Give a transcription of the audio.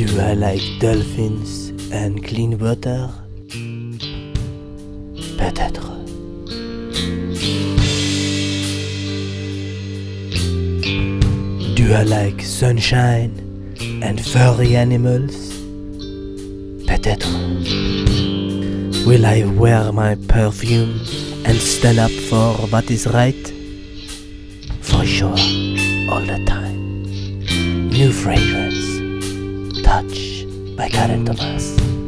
Do I like dolphins and clean water? Peut-être. Do I like sunshine and furry animals? Peut-être. Will I wear my perfume and stand up for what is right? For sure, all the time. New fragrance, touch by Carentomas.